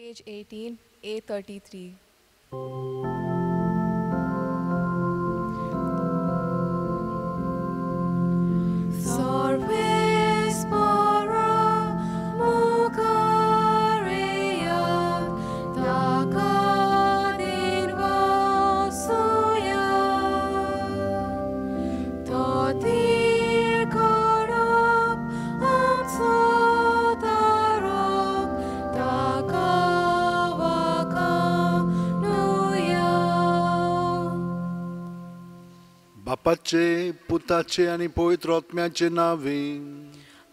Page 18, A33. बापाचे पुताचे आणि पवित्र आत्म्याचे नावे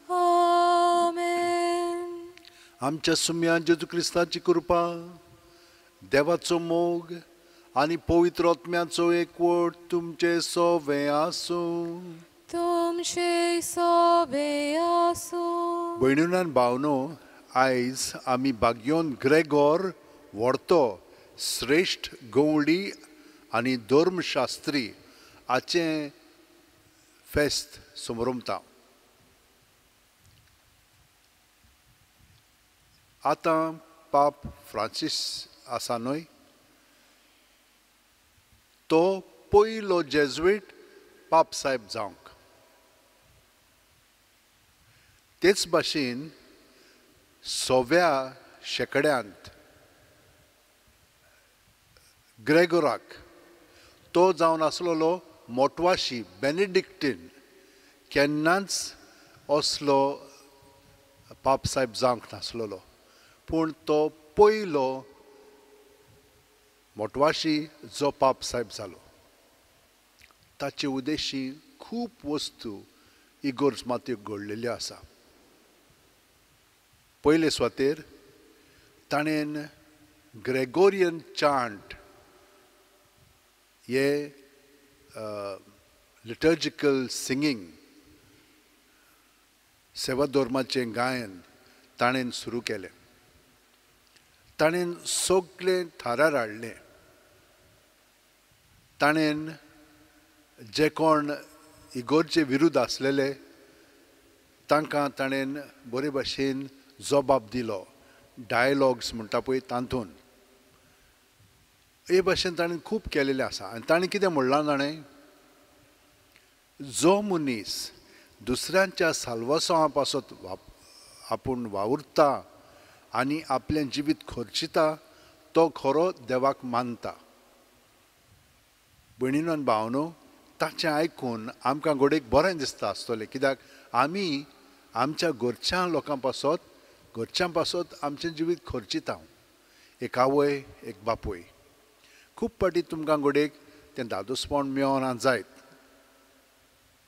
Amen. आमच्या सुम्या जेजू क्रिस्ताची कृपा देवाचो मोग आणि पवित्र आत्म्याचो एकवट तुमचे सोवे आसूं तुमचे सोबे आसूं भयणीन आनी भावनो आयज आमी बागयोन ग्रेगोर व्हरतो श्रेश्ठ गवळी आनी धर्मशास्त्री आजचें फेस्त समरमता आतां पाप फ्रांसीस आसा न्हय तो पयलो जेजुईट पाप साहेब जावंक तेच भाशेन सव्या शेकड्यांत ग्रेगोराक तो जावन आसलेलो मोटवाशी बेनेडिक्टीन केन्नाच असलो पाप साहेब जावंक नासलेलो. पूण तो पयलो मोटवाशी जो पाप साहेब जालो. ताचे उद्देशी खूब वस्तू इगोर्ज मातयेक घडलेल्यो आसा. पयले सुवातेर ताणेन ग्रेगोरियन चांट हे लिटर्जिकल सिंगींग सेवा धर्माचें गायन ताणेन सुरू केलें ताणेन सगळें थारार हाडलें ताणेन जे कोण इगोरचे विरुद्ध आसलेले तांकां ताणेन बरे भाशेन जबाब दिलो डायलॉग्स म्हणटा पळय तातूंत हे भाशेन ताणें खूब केलेलें आसा आनी ताणें कितें म्हणलां जाणें जो मनीस दुसऱ्यांच्या साल्वासांवा पासत वाप आपूण वावुरता आनी आपलें जिवीत खर्चिता तो खरो देवाक मानता. भयणीनो आनी भावनो ताचें आयकून आमकां घोडेक बरें दिसता आसतलें. कित्याक? आमी आमच्या घरच्या लोकां पासत घरच्यां पासत आमचें जिवीत खर्चिता एक आवय एक बापूय. खूब पाटी तुमकां घोडेक तें दादोसपण मेळोना जायत.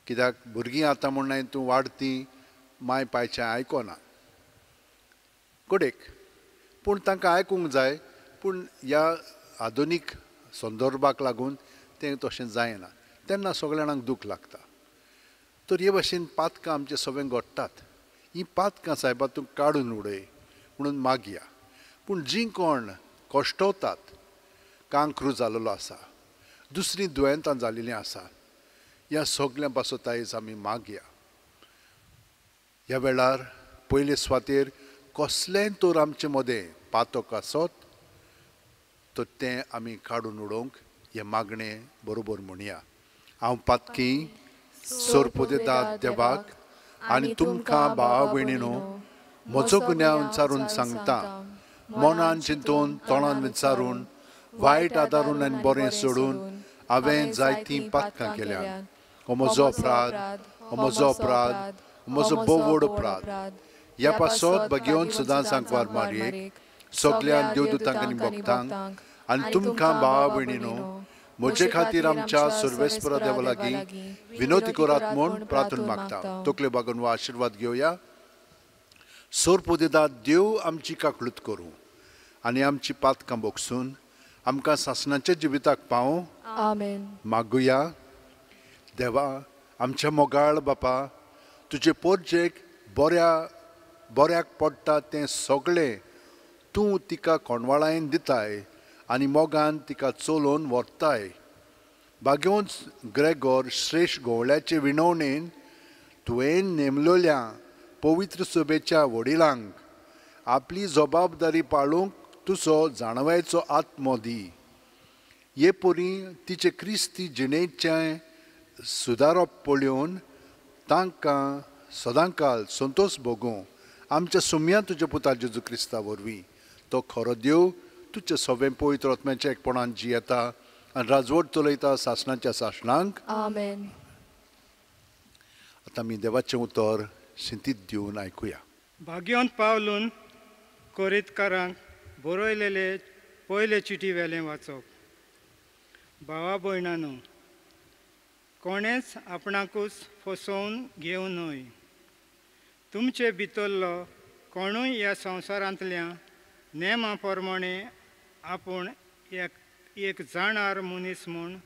कित्याक भुरगीं आतां म्हणून तूं वाडती माय पायचें आयकोना घोडेक पूण तांकां आयकूंक जाय पूण ह्या आधुनीक संदर्भाक लागून तें तशें जायना. तेन्ना सगळ्या जाणांक दूख लागता. तर हे भाशेन पातकां आमचे सगळें घडटात. हीं पातकां सायबा तूं काडून उडय म्हणून मागया. पूण जीं कोण कश्टवतात कांक्रू जाल्लो आसा. दुसरीं दुयेंतां जाल्लीं आसा. ह्या सगळ्यां पासत आमी मागया ह्या वेळार पयले सुवातेर कसलेंय तर आमचे मदें पातक आसत तर तें आमी काडून उडोवंक हें मागणें बरोबर म्हणया. हांव पातकी सोरपो दिता देवाक आनी तुमकां भावा भयणीनो म्हजो गुन्यांव विचारून सांगता. मनान चिंतून तोंडान विचारून वायट आदारून आनी बरें सोडून हांवें जायतीं पातकां केल्यान. हो म्हजो अपराध हो म्हजो अपराध हो म्हजो बोवड अपराध. ह्या पासत भगेवन सुद्दां सांगवार मारयेक सगळ्या देवदूतांक आनी भक्तांक आनी तुमकां भावा भयणीनो म्हजे खातीर आमच्या सर्वेस्परा देवा लागीं विनोदी करात म्हूण प्रार्थना मागता. तकले बागून हो आशिर्वाद घेवया सोरपुदिदा देव आमची काकळूत करूं आनी आमची पातकां बोगसून आमकां सासणाच्या जिविताक पावूं. मागुया. देवा आमच्या मोगाळ बापा तुजे पोरजेक बऱ्या बऱ्याक पडटा तें सगळें तूं तिका कोणवाळायेन दिताय आनी मोगान तिका चलोवन व्हरताय. बागेवंच ग्रेगोर श्रेश्ठ गोवळ्याचे विणवणेन तुवें नेमलेल्या पवित्र सभेच्या वडिलांक आपली जबाबदारी पाळूंक तुजो जाणवायचो आत्मो दी ये पोरी तिचे क्रिस्ती जिणेचें सुदारप पळोवन तांकां सदांकाल संतोश भोगूं. आमच्या सुमया तुज्या पुता जेजू क्रिस्ता वरवीं. तो खरो देव तुजे सवें पवित्र आत्म्याच्या एकपणान जियेता आनी राजवट चलयता सासणाच्या सासणांक. आतां आमी देवाचें उतर शिंतीत दिवन आयकुया. भाग्योंत पावलून कोरीतकारांक बरयलेले पयले चिटी वेलें वाचप भावा भयणानो कोणेच आपणाकूच फसोवन घेवं न्हय तुमचे भितरलो कोणूय ह्या संवसारांतल्या नेमा प्रमाणे आपूण एक एक जाणार मनीस म्हूण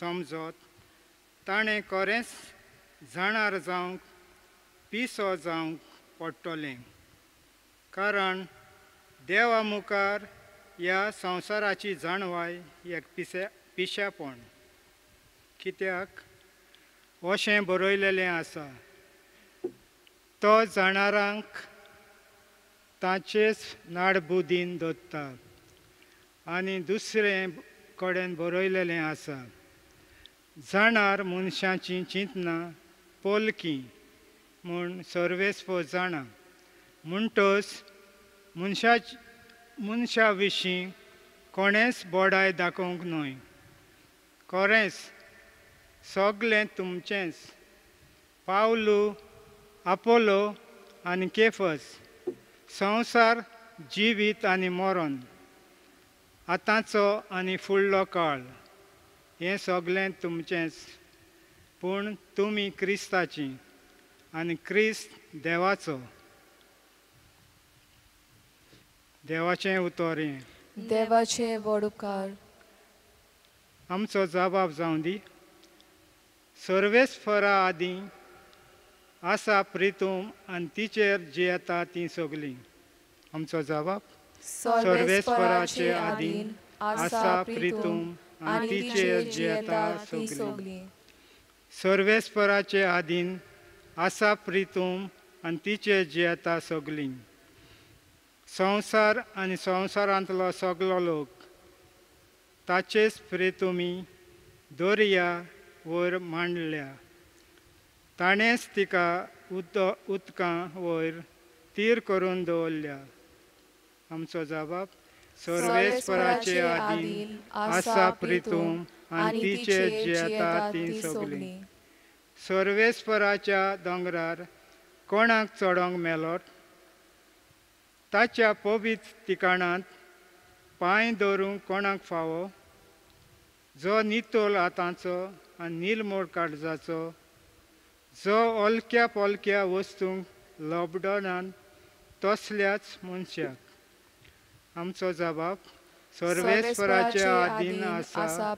समजत ताणें खरेंच जाणार जावंक पिसो जावंक पडटलें. कारण देवा मुखार ह्या संवसाराची जाणवाय एक पिशे पिशेपण कित्याक? अशें बरयलेलें आसा. तो जाणारांक ताचेच नाडबुदीन दोत्ता आनी दुसरे कडेन बरयलेलें आसा. जाणार मनशाची चिंतना पोलकी म्हूण सर्वेस्व जाणा. म्हणटच मनशा मनशा विशीं कोणेंच बोडाय दाखोवंक न्हय. खरेंच सगलें तुमचेंच पावलू आपोलो आनी केफस. संवसार जिवीत आनी मरण आतांचो आनी फुडलो काळ. हें सगलें तुमचेंच पूण तुमी क्रिस्ताची आनी क्रिस्त देवाचो. देवाचें उतर. देवाचे वडुकार. आमचो जबाब जावं दी. सर्वेस्फरा आदीं आसा प्रितूम आनी तिचेर जी येता ती सगलीं. आमचो जबाब? सर्वेस्पराचे आदीन आसा प्रितूम आनी तिचेर जी येता ती सोगली. सर्वेस्पराचे आदीन आसा प्रितूम आनी तिचेर जी येता सगलीं. संवसार आनी संवसारांतलो सगलो लोक. ताचेच प्रितुमी दोर्या वयर मांडल्या. ताणेंच तिका उद उदकां वयर तीर करून दवरल्या. आमचो जबाब सर्वेस्वराचे आदीन आसा प्रितूम आनी तिचेर जेता तीं ती सगलीं सर्वेस्वराच्या दोंगरार कोणाक चडोंक मेलोत ताच्या पवित्र ठिकाणांत पांय दवरूंक कोणाक फावो? जो नितोल आतांचो आनी निलमोड काळजाचो जो ओलक्या पोलक्या वस्तूंक लॉबडॉनान तसल्याच मनशाक. आमचो जबाब सर्वेस्पराचे आदीन आसा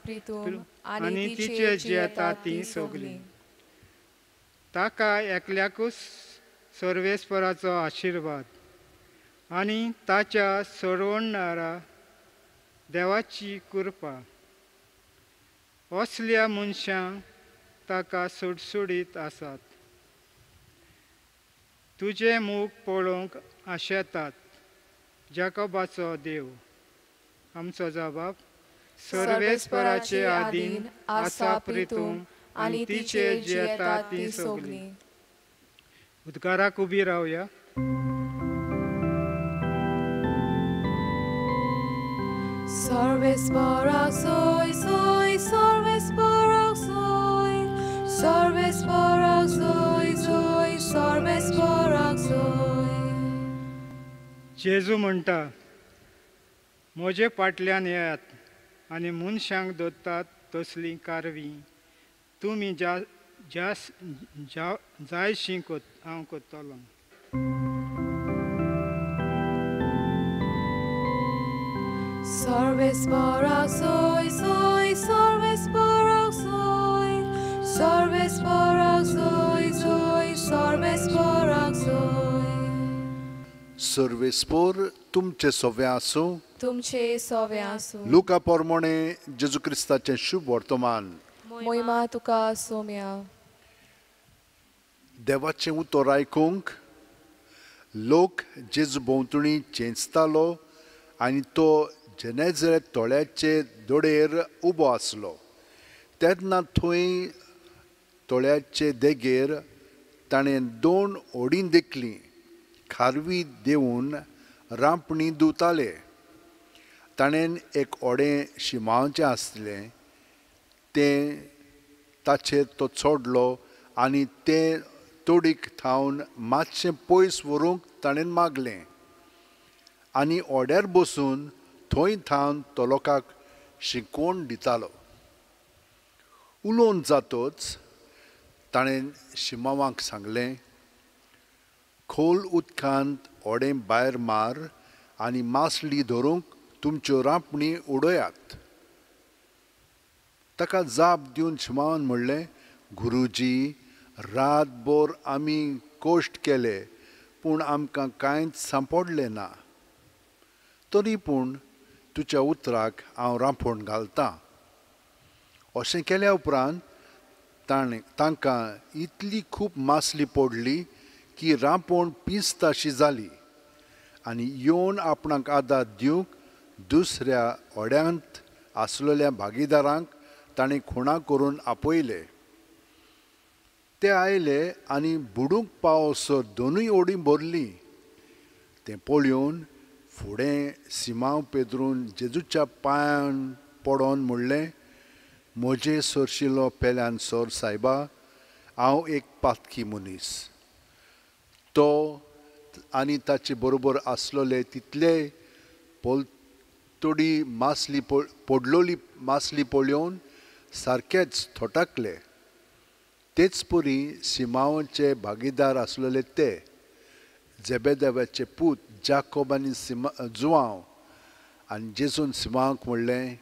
आनी तिचेर जी येता ती सगलीं ताका एकल्याकूच सर्वेस्पराचो आशिर्वाद. आनी ताच्या सोडवणारा देवाची कृपा. असल्या मनशांक ताका सुडसुडीत आसात. तुजें मूग पळोवंक आशेतात जाकोबाचो देव. आमचो जबाब सर्वेस्पराचे आदीन आसा प्रितूम आनी तिचेर जी ती सगलीं उदकाराक उबी रावया सर्वेस्पराक सोय सोय सर्वेस्पराक सोय सर्वेस्पराक सोय सोय सर्वेस्पराक सोय जेजू म्हणटा म्हजे फाटल्यान येयात आनी मनशांक दोत्तात तसली कारवीं. तुमी ज्या ज्या ज्या जायशीं कोत हांव कोत्तलो सर्वेस्पराक सोय सोय सर्वेस्पराक सोय सर्वेस्पराक सोय सोय सर्वेस्पराक सोय सर्वेस्पोर तुमचे सव्या आसूं तुमचे सवे आसूं लुका पोरमोणे जेजू क्रिस्ताचें शुभ वर्तमान मोहिमा तुका सोम्या देवाचें उतर आयकूंक लोक जेजू भोंवतणी चेंचतालो आनी तो जेनेझरे तोळ्याचे दोडेर उबो आसलो तेन्ना थंय तोळ्याचे देगेर ताणें दोन ओडीं देखलीं खारवी देऊन रांपणी दुताले ताणें एक ओडें शिमावचें आसलें तें ताचेर तो चोडलो आनी तें तोडीक थावन मातशें पयस व्हरूंक ताणें मागलें आनी ओड्यार बसून थंय थावन तो लोकांक शिकोवन दितालो. उलोवन जातोच ताणें शिमावांक सांगलें खोल उदकांत ओडें भायर मार आनी मासली धरूंक तुमच्यो रांपणी उडयात. ताका जाप दिवन शिमावान म्हणलें गुरुजी रातभर आमी कोश्ट केले पूण आमकां कांयच सांपडलें ना. तरी पूण तुज्या उतराक हांव रांपोण घालतां अशें केल्या उपरांत ताणें तांकां इतली खूब मासली पडली की रांपोण पिंजताशी जाली आनी येवन आपणाक आदार दिवंक दुसऱ्या ओड्यांत आसलेल्या भागीदारांक ताणें खुणा करून आपयले ते आयले आनी बुडूंक पावसर दोनूय ओडी भरली तें पळयोवन फुडें सिमांव पेदरून जेजूच्या पांयान पडोन म्हणलें म्हजे सरशिल्लो पेल्यान सोर सायबा हांव एक पातकी मनीस. तो आनी ताचे बरोबर आसलोले तितले पोल तोडी मासली पडलोली मासली पळोवन सारकेच थोटाकले. तेच परी सिमांवचे भागीदार आसलेले ते. जेबेदेवाचे पूत जाकोब आनी सिमा जुवांव आनी जेजून सिमांक म्हणलें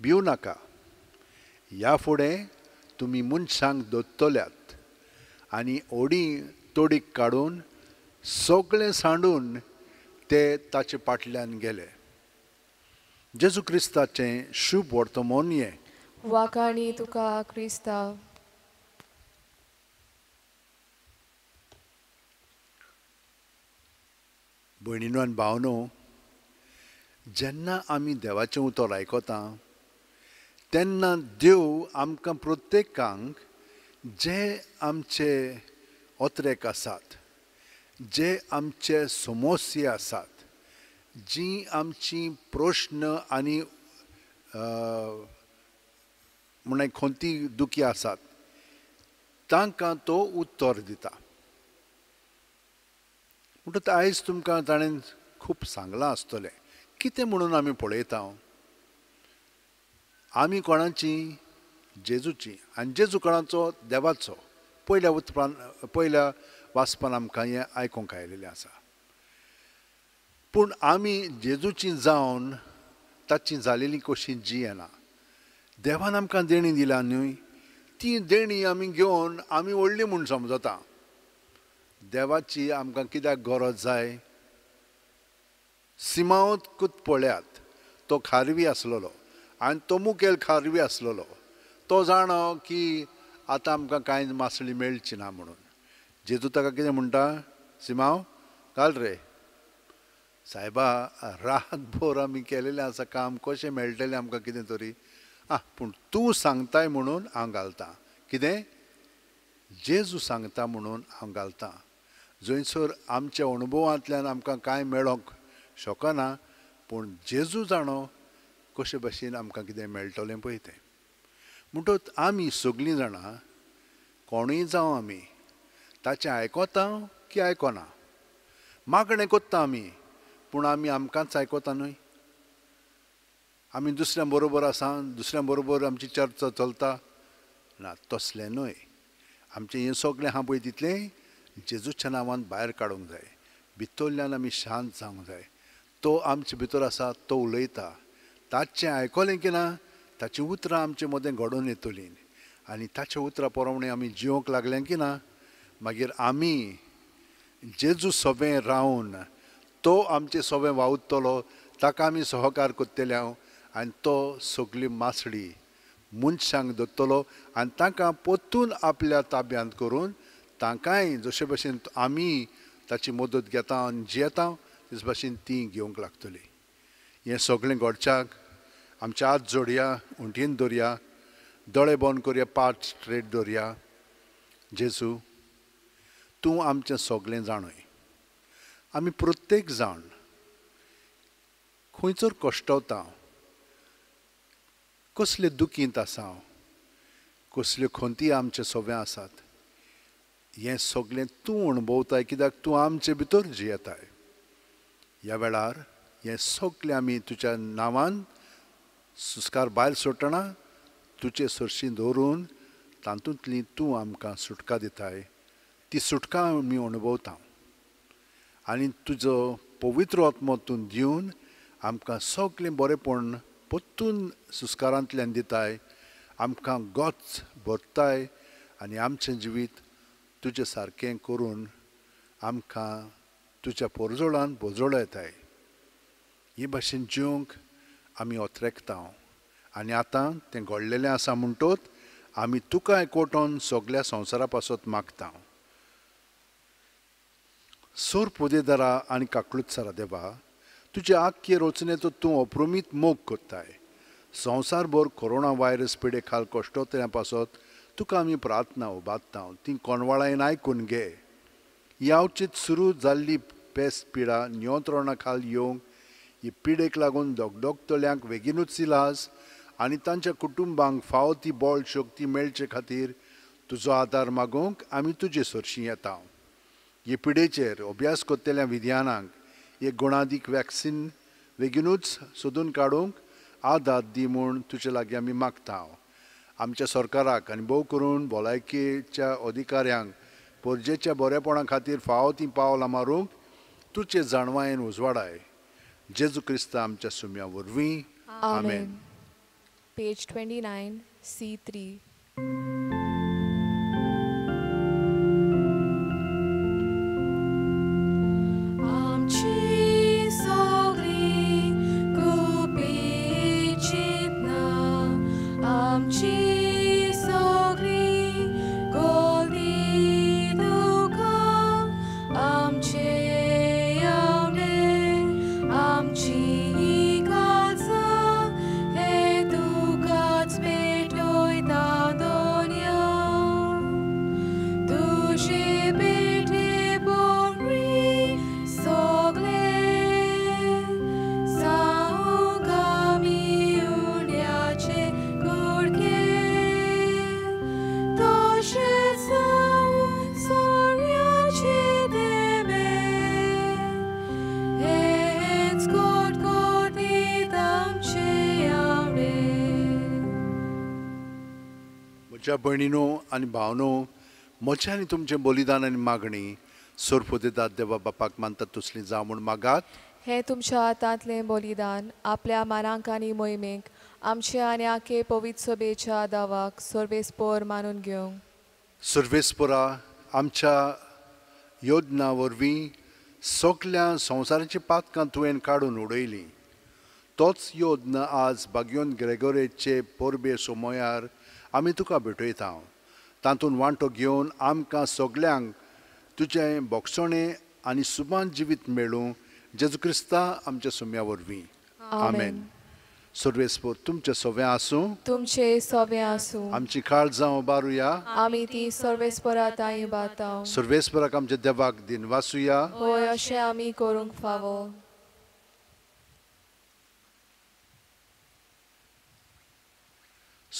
भिवू नाका ह्या फुडें तुमी मनशांक दोत्तल्यात आनी ओडी तोडीक काडून सगळें सांडून ते ताचे फाटल्यान गेले जेजू क्रिस्ताचें शुभ वर्तमान हें वाकाणी तुका क्रिस्ता भयणीनो आनी भावनो जेन्ना आमी देवाचें उतर आयकता तेन्ना देव आमकां प्रत्येकांक जे आमचे ओत्रेक आसात जे आमचे समोस्य आसात जी आमची प्रश्न आनी म्हण खोंती दुखी आसात तांकां तो उत्तर दिता. म्हणटच आयज तुमकां ताणें खूब सांगलां आसतलें. कितें म्हणून आमी पळयता हो? आमी कोणाची? जेजूची. आनी जेजू कोणाचो? देवाचो. पयल्या उत्पान पयल्या वाचपान आमकां हें आयकूंक आयलेलें आसा. पूण आमी जेजूची जावन ताची जालेली कशी जियेना देवान आमकां देणी दिला न्हय. ती देणी आमी घेवन आमी व्हडली म्हूण समजता. देवाची आमकां कित्याक गरज जाय? सिमावतकूच पळयात तो खारवी आसलेलो आनी तो मुखेल खारवी आसलेलो. तो जाणो की आतां आमकां कांय मासळी मेळची ना म्हणून. जेजू ताका कितें म्हणटा? सिमाव घाल रे. सायबा रातभर आमी केलेलें आसा काम कशें मेळटलें आमकां कितें तरी? आं पूण तूं सांगताय म्हणून हांव घालतां. कितें? जेजू सांगता म्हणून हांव घालतां. जंयसर आमच्या अणभवांतल्यान आमकां कांय मेळोंक शकना पूण जेजू जाणो कशे भाशेन आमकां कितें मेळटलें पळय तें. म्हणटच आमी सगळीं जाणां कोणूय जावं आमी ताचें आयकोता की आयकोना? मागणें कोत्ता आमी पूण आमी आमकांच आयकोता न्हय? आमी दुसऱ्यां बरोबर आसा दुसऱ्या बरोबर आमची चर्चा चलता? ना तसलें न्हय. आमचें हें सगळें आहा पळय तितलें जेजूच्या नांवान भायर काडूंक जाय. भितरल्यान आमी शांत जावंक जाय. तो आमचे भितर आसा तो उलयता. ताचें आयकलें की ना? ताचीं उतरां आमचे मदें घडोवन येतलीं. आनी ताच्या उतरां प्रमाणे आमी जिवंक लागलें की ना? मागीर आमी जेजू सोबें रावन तो आमचे सोबें वावुरतलो ताका आमी सहकार करतले हांव. आनी तो सगली मासडी मनशांक दत्तलो आनी तांकां पोतून आपल्या ताब्यांत करून तांकांय जशे भशेन आमी ताची मदत घेता आनी जियेता तेच भाशेन ती घेवंक लागतली. हें सगळें घडच्याक आमच्या आत जोडया उंटीन दवरया दोळे बंद करया पाट स्ट्रेट दवरया जेजू तूं आमचें सगळें जाणय. आमी प्रत्येक जाण खंयचोर कश्टवता कसले दुखींत आसा हांव कसल्यो खंती आमचे सोवें आसात हें सगळें तूं अणभवताय कित्याक तूं आमचे भितर जियेताय. ह्या वेळार हें सगळें आमी तुज्या नांवान सुस्कार भायर सोडटना तुजे सरशी दवरून तातूंतली तूं आमकां सुटका दिताय. ती सुटका आमी अणभवता. आनी तुजो पवित्र आत्मोतून दिवन आमकां सगळें बरेंपण परतून सुस्कारांतल्यान दिताय. आमकां गोच भरताय आनी आमचें जिवीत तुजें सारकें करून आमकां तुज्या पोरजोळान बोजोळ येताय. हे भाशेन जिवंक आमी ओतरेकता आनी आतां तें घडलेलें आसा म्हणटोच आमी तुका एकवटोन सगल्या संवसारा पासत मागता सोर पोदेदारा आनी काकळुत्सरा देवा तुजे आख्खे रचनेचो तूं अप्रमीत मोग कोत्ताय संवसारभर कोरोना व्हायरस पिडे खाल कोश्टोतल्या पासत तुका आमी प्रार्थना उबारता ती कोणवाळायन आयकून घे. यावचीत सुरू जाल्ली पेस्त पिडा नियंत्रणा खाल येवंक. ही पिडेक लागून दोगदोगतल्यांक बेगीनूच इलाज आनी तांच्या कुटुंबांक फावो ती बळ शक्ती मेळचे खातीर तुजो आदार मागोवंक आमी तुजे सरशीं येता. हे पिडेचेर अभ्यास कोत्तेल्या विज्ञानांक एक गुणादीक वॅक्सीन बेगीनूच सोदून काडूंक आदार दी म्हूण तुजे लागीं आमी मागता. आमच्या सरकाराक आनी भोव करून भलायकेच्या अधिकाऱ्यांक पोरजेच्या बरेपणा खातीर फावो ती पावलां मारूंक तुजे जाणवायेन उजवाडाय जेजू क्रिस्त आमच्या सुम्या वरवीं Amen. Page 29, C3. आमची म्हज्या भयणीनो आनी भावनो म्हजें आनी तुमचें बलिदान आनी मागणी सोरपोदेदात देवा बापाक मानता तसली जावं म्हूण मागात. हे तुमच्या हातांतलें बलिदान आपल्या मानांक आनी मोहिमेक आमचे आनी आखे पवित्र सभेच्या दावाक सर्वेस्पोर मानून घेवंक सर्वेस्परा आमच्या योजना वरवीं सगल्या संवसाराची पातकां तुवें काडून उडयली. तोच योजना आज बागयोन ग्रेगोरेचे पोरबे सोमोयार आमी तुका भेटयता तातूंत वांटो घेवन आमकां सगल्यांक तुजें बोगसणें आनी सुबान जिवीत मेळूं जेजू क्रिस्ता आमच्या सुम्या वरवीं. आमेन. सर्वेस्पोर तुमचें सवें आसूं? तुमचे सोबे आसूं. आमची काळ जावं बारुया? आमी ती सर्वेस्पराताय बाताव. सर्वेस्पराक आमच्या देवाक दिन वासुया होय अशें आमी करूंक फावो.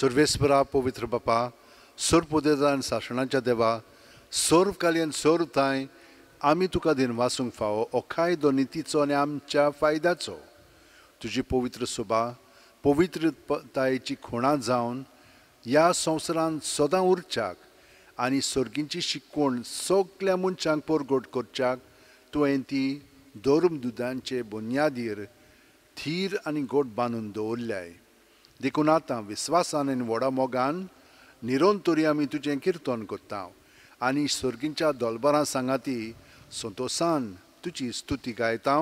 सर्वेस्परा पवित्र बापा सोर पोदेदान सासणाच्या देवा सोर्व कालयन सोर आमी तुका दिनवासूंक फावो ओखाय दोनितीचो आनी आमच्या फायद्याचो. तुजी पवित्र सुभा पवित्रतायेची खुणां जावन ह्या संवसारांत सदां उरच्याक आनी सर्गींची शिकवण सगल्या मनशांक परगोट करच्याक तुवें ती दोरम दुदांचे बुन्यादीर थीर आनी गोट बांदून दवरल्याय. देखून आतां विस्वासान आनी व्हडा मोगान निरोन तरी आमी तुजें किर्तन करता आनी सर्गींच्या दोलबरां सांगाती संतोसान तुजी स्तुती गायता.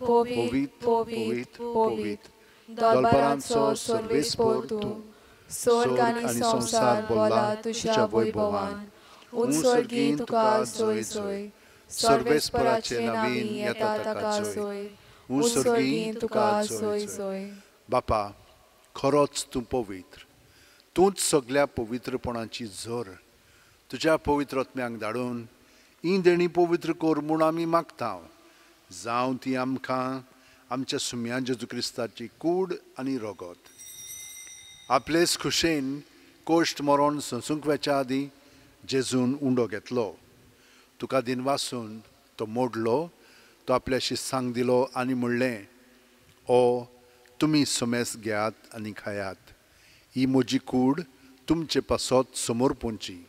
पोवीत पोवीत पोवीत दोलबरांचो सर्वेस्पोर तूं. स्वर्ग आनी संवसार बोला तुज्या वैभवान. उत्सर्गी तुका सोय सोय सर्वेस्पराचे नवीन येता ताका सोय उर्सर्गीन तुका सोय सोय बापा खरोच तूं पवित्र. तूंच सगळ्या पवित्रपणाची झर. तुज्या पवित्र आत्म्यांक धाडून ही देणी पवित्र कोर म्हूण आमी मागता जावं ती आमकां आमच्या सुम्या जेजू क्रिस्ताची कूड आनी रोगोत. आपलेच खुशेन कोश्ट मरोन संसूंक वेच्या आदीं जेजून उंडो घेतलो. तुका दिनवासून तो मोडलो तो आपल्या शिस्सांक दिलो आनी म्हणलें ओ तुमी समेस घेयात आनी खायात. ही म्हजी कूड तुमचे पासत समोर पोंची.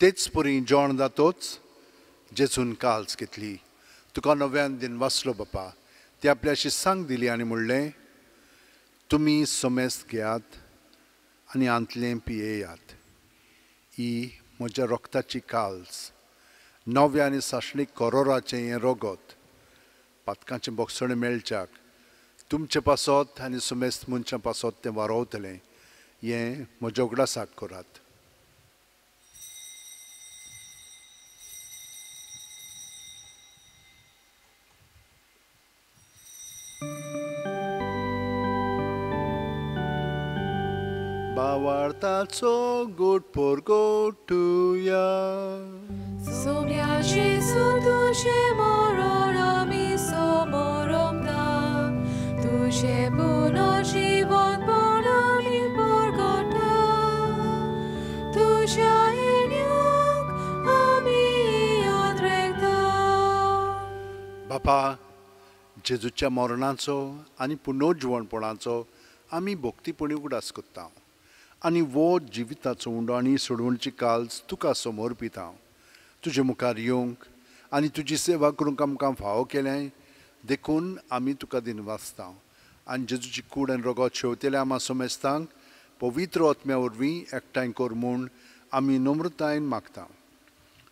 तेच पुरी जेवण जातोच जेसून काल्स घेतली. तुका नव्यान दिन वाचलो बापा. ते आपल्या शिस्सांक दिली आनी म्हणलें तुमी समेस घेयात आनी आंतलें पियेयात. ही म्हज्या रोगताची काल्स नव्या आनी साशणीक करोराचें हें रोगत पातकांचें बोगसणें मेळच्याक तुमचे पासत आनी सुमेस्त मनशां पासत तें वारोवतलें हें म्हज्या उगडासाक करात बावार्थाचो गोड पोरगोटुया Sumia Jesu tuże mororami somoromda Tuże puno żywot ponami porgota Tuża eniok ami odrekta बापा जेजूच्या मरणाचो आनी पुनर्जीवणपणाचो आमी भोक्तीपणी उगडास कोत्ता आनी वो जिविताचो उंडो आनी सोडवणची काल्स तुका समोर पिता. तुजे मुखार येवंक आनी तुजी सेवा करूंक आमकां फावो केलें देखून आमी तुका दिनवासता आनी जेजूची कूड आनी रोगो शेवतेल्या आमा सोमेस्तांक पवित्र आत्म्या वरवीं एकठांय कर म्हूण आमी नम्रतायेन मागता.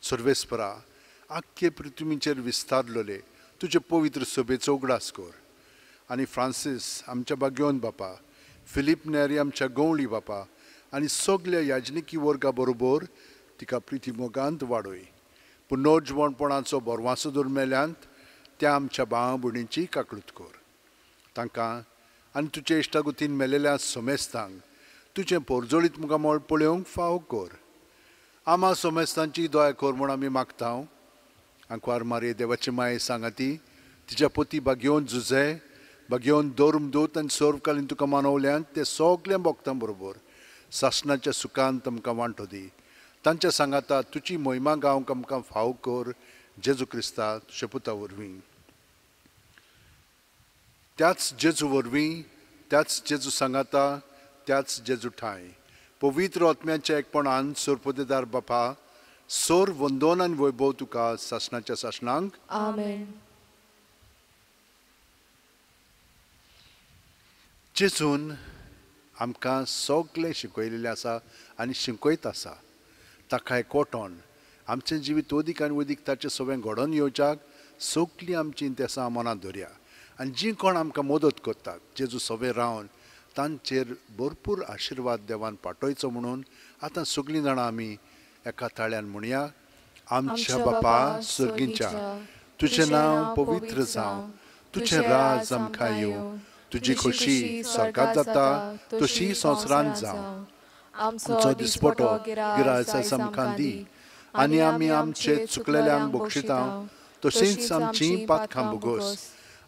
सर्वेस्परा आख्खे पृथ्वीचेर विस्तारलोले तुजे पवित्र सभेचो उगडास कर. आनी फ्रांसीस आमच्या बागेवन बापा फिलीप नेरी आमच्या गवळी बापा आनी सगल्या याजनिकी वर्गा बरोबर तिका प्रिती वाडोय पूण पुनर्जवणपणाचो बोरवासो दरमेल्यांत त्या आमच्या भावा भयणींची काकळूत कर. तांकां आनी तुजे इश्टागुतीन मेलेल्या समेस्तांक तुजें पोरजोळीत मुगा मोळ पळोवंक फाव कर. आमा सोमेस्तांची दोया कर म्हूण आमी मागता आंकवार मारे देवाची सांगा सांगाती तिच्या पती बागेवन झुजे बागेवन दोरम दोत आनी सर्व कालीन तुका मानवल्यान ते सगल्या भोगतां बरोबर सासणाच्या सुखांत आमकां वांटो दी. तांच्या सांगाता तुजी मोहिमा गावंक आमकां फाव कर जेजू क्रिस्ता तुज्या पुता वरवीं. त्याच जेजू वरवीं त्याच जेजू सांगाता त्याच जेजू ठाय. पवित्र आत्म्याच्या एकपणान सोरपदेदार बापा सोर वंदोन आनी वैभव तुका सासणाच्या सासणांक. जेजून आमकां सगळें शिकयलेलें आसा आनी शिकयत आसा. ताका एकवटोन आमचें जिवीत वदीक आनी वदीक ताचें सगळें घडोवन येवच्याक सगळीं आमची इंतेसां मनांत धरया. आनी जीं कोण आमकां मदत करतात जेजू सवे रावन तांचेर भरपूर आशिर्वाद देवान पाठयचो म्हणून आतां सगळीं जाणां आमी एका ताळ्यान म्हणया आमच्या बापा सर्गीच्या तुजें नांव पवित्र जावं. तुजें राज आमकां येवं. तुजी खोशी स्वर्गात जाता तशी संवसारांत जावं आमचो दिसपटो गिरायसास आमकां दी आनी आमी आमचे चुकलेल्यांक बक्षिता तशींच आमची पातखां बुगोस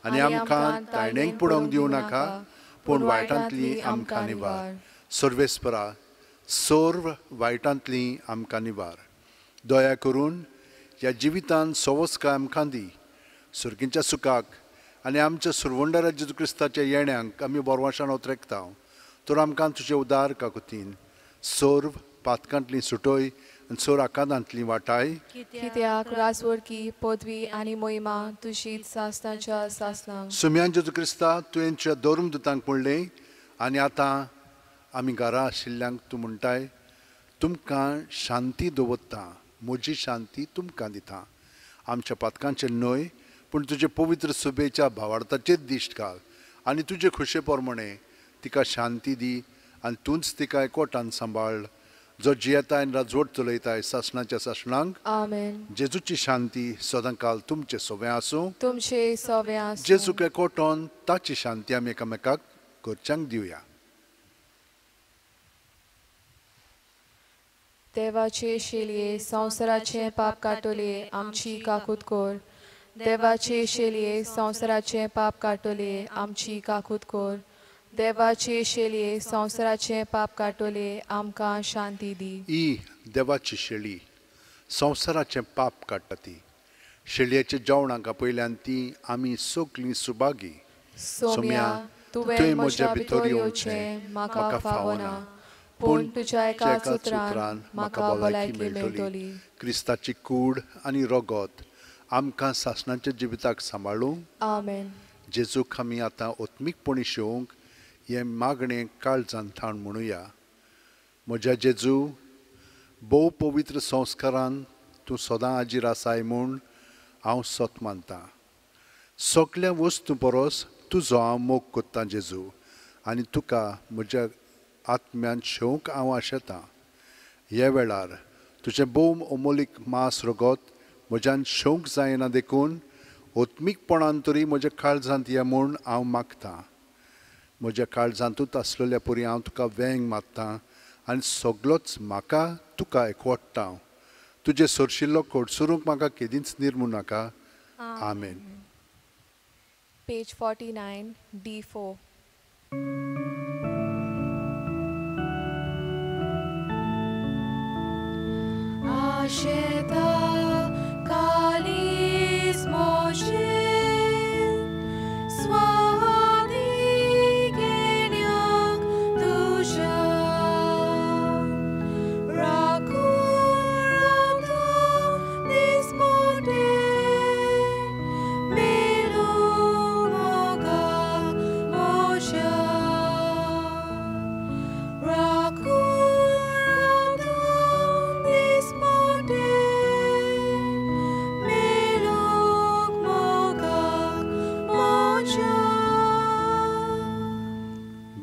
आनी आमकां तायणेक पडोवंक दिवं नाका. पूण वायटांतली आमकां निवार. सर्वेस्परा सर्व वायटांतली आमकां निवार. दया करून ह्या जिवितांत सवस्काय आमकां दी सुर्गींच्या सुखाक आनी आमच्या सुरवंडा जेजू क्रिस्ताच्या येण्याक आमी बोरवाशान ओतरेकता तर आमकां तुजे उदार काकुतीन सर्व पातकांतली सुटोय आनी सोर आकांतांतली वाटाय. कित्याक रासवडकी पदवी आनी मोहिमा तुशीच सासनाच्या सासनांक सुम्यान जेजू क्रिस्ता तुवेंच्या दोरम दुतांक म्हणलें आनी आतां आमी घरा आशिल्ल्यांक तूं म्हणटाय तुमकां शांती दवरता. म्हजी शांती तुमकां दिता. आमच्या पातकांचे न्हय पूण तुजे पवित्र सुबेच्या भावार्थाचेर दिश्ट घाल आनी तुजे खुशे प्रमाणे तिका शांती दी आनी तूंच तिका एकवटान सांबाळ जो जियेता आनी राजवट चलयताय सासणाच्या सासणांक. जेजूची शांती सदांकाल तुमचे सोबे आसूं. तुमचे सवे आसूं. जेजूक एकवटोन ताची शांती आमी एकामेकाक घरच्यांक दिवया. देवाचे शेलये संवसाराचे पाप काटोले आमची काकूत कोर. देवाचे शेलये संवसाराचे पाप काटोले आमची काकूत कोर देवाचे शेलये संवसाराचे पाप काटोले आमकां शांती दी. ही देवाची शेळी संवसाराचें पाप काडटा ती शेळयेच्या जेवणाका पयल्यान ती आमी सगलीं सुभागी सोम्या तुवें म्हज्या भितर येवचें म्हाका फावना पूण तुज्या एका उतरान म्हाका भलायकी मेळटली. क्रिस्ताची कूड आनी रगत आमकां सासणाच्या जिविताक सांबाळूंक. जेजूक आमी आतां ओत्मीकपणी शेवंक हें मागणें काळजान थाण म्हणुया. म्हज्या जेजू भोव पवित्र संस्कारान तूं सदां हाजीर आसाय म्हूण हांव सत मानतां. सगल्या वस्तू परस तुजो हांव मोग कोत्तां जेजू आनी तुका म्हज्या आत्म्यान शेवंक हांव आशेतां. ह्या वेळार तुजें भोव अमोलीक मास रगत म्हज्यान शेवंक जायना देखून ओत्मीकपणान तरी म्हज्या काळजांत या म्हूण हांव मागतां. म्हज्या काळजांतूच आसलेल्या परी हांव तुका वेंग मागतां आनी सगलोच म्हाका तुका एकवटता तुजे सरशिल्लो कोडसुरूंक म्हाका केदींच निर्मू नाका. आमेन. Page 49, D4. Asheta kalis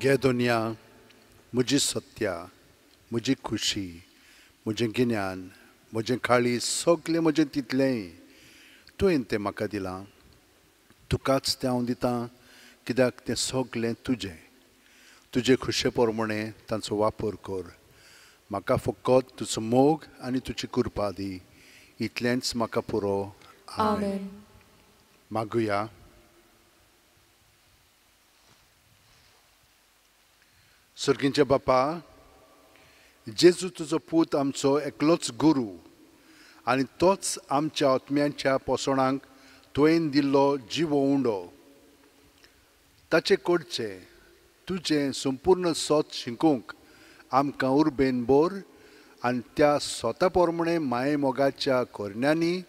गे दोनया म्हजी सत्या म्हजी खुशी म्हजें गिन्यान म्हजें खाळी सगलें म्हजें तितलेंय तुवें तें म्हाका दिलां. तुकाच तें हांव दितां कित्याक तें सगलें तुजें तुजे खुशे प्रमाणे तांचो वापर कर. म्हाका फकत तुजो मोग आनी तुजी कृपा दी. इतलेंच म्हाका पुरो. मागुया. सर्गींचे बापा जेजू तुजो पूत आमचो एकलोच गुरू आनी तोच आमच्या आत्म्यांच्या पोसणांक तुवें दिल्लो जिवो उंडो ताचे कडचे तुजें संपूर्ण सोत शिंकूंक आमकां उर्बेन बोर आनी त्या स्वता पोरमणे माये मोगाच्या कोरण्यांनी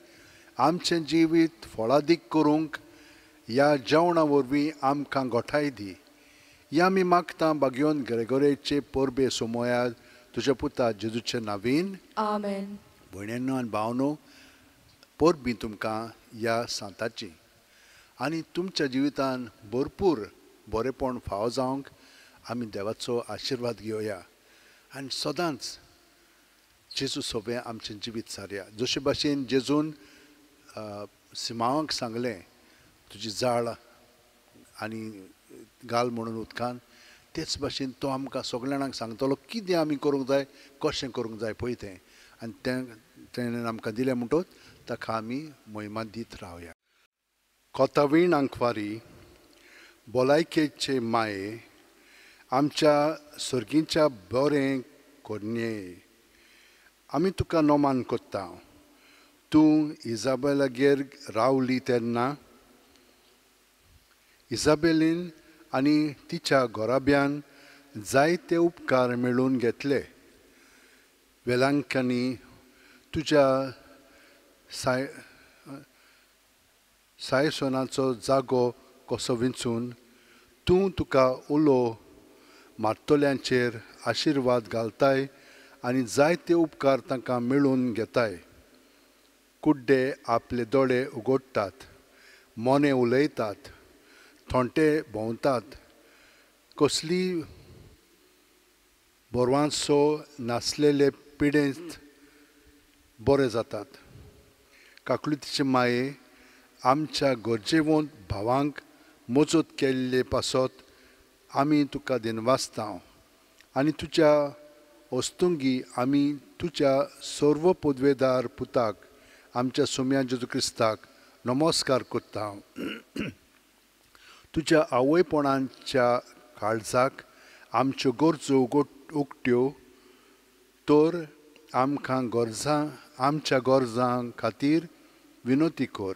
आमचें जिवीत फळादीक करूंक ह्या जेवणा वरवीं आमकां गोठाय दी या आमी मागता बागयोन ग्रेगोरेचे परबे सोमोयाद तुज्या पुता जेजूचे नावीन. भयण्यांनो आनी भावनो परबी तुमकां ह्या सांताची आनी तुमच्या जिवितान भरपूर बरेपण फाव जावंक आमी देवाचो आशिर्वाद घेवया आनी सदांच जेजू सोबे आमचें जिवीत सारया जशे भाशेन जेजून सिमावांक सांगलें तुजी जाळ आनी घाल म्हणून उदकान तेच भाशेन तो आमकां सगळ्या जाणांक सांगतलो कितें आमी करूंक जाय कशें करूंक जाय पळय तें. आनी तें तेणें आमकां दिलें म्हणटच ताका आमी मोहिमा दीत रावया. कोतावीण आंकवारी भलायकेचे माये आमच्या सर्गीच्या बरें कोडणे आमी तुका नोमान कोत्ता. तूं इजाबेलागेर रावली तेन्ना इजाबेलीन आनी तिच्या घोराब्यान जायते उपकार मेळून घेतले. वेलांक्यांनी तुज्या साय सायसोनाचो जागो कसो विंचून तूं तुका उलो मारतोल्यांचेर आशिर्वाद घालताय आनी जायते उपकार तांकां मेळून घेताय. कुड्डे आपले दोळे उगडटात मोने उलयतात. थोंटे भोंवतात. कसली बोरवांसो नासलेले पिडेंत बरे जातात. काकुळतीचे माये आमच्या गरजेवंत भावांक मजत केल्ले पासत आमी तुका दिनवासता आनी तुज्या वस्तुंगी आमी तुज्या सर्व पदवेदार पुताक आमच्या सोम्या जेजू क्रिस्ताक नमस्कार करता तुज्या आवयपणाच्या काळजाक आमच्यो गरजो उगट उक्ट्यो तर आमकां गरजां आमच्या गरजां खातीर विनोती कर.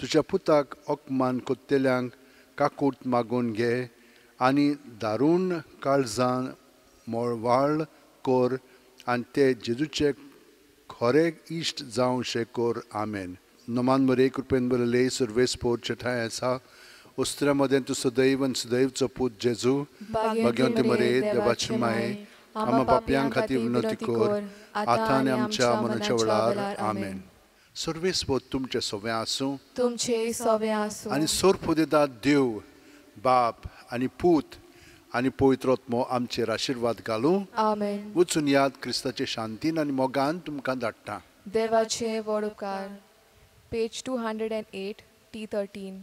तुज्या पुताक ओकमान कोत्तेल्यांक काकूट मागून घे आनी दारूण काळजां मोळवाळ कर आनी ते जेजूचे खरे इश्ट जावं शे कर. आमेन. नमान मरे कृपेन बरले सर्वेस पोरचे ठाय आसा. उस्त्र्यामध्ये तू सदैव आनी सदैवचो पूत जेजू भाग्यवंती मरे देवाची माये आम्हा पापयां खातीर विनंती कर आता आनी आमच्या मनाच्या वेळार आमेन सर्वेस पोत तुमचे सोवे आसूं तुमचे सोवे आसूं आनी सोर पुदेदार देव बाप आनी पूत आनी पवित्रोत्मो आमचेर आशिर्वाद घालूं आमेन वचून याद क्रिस्ताचे शांतीन आनी मोगान तुमकां धाडटा देवाचे वड उपकार page two hundred and eighty thirteen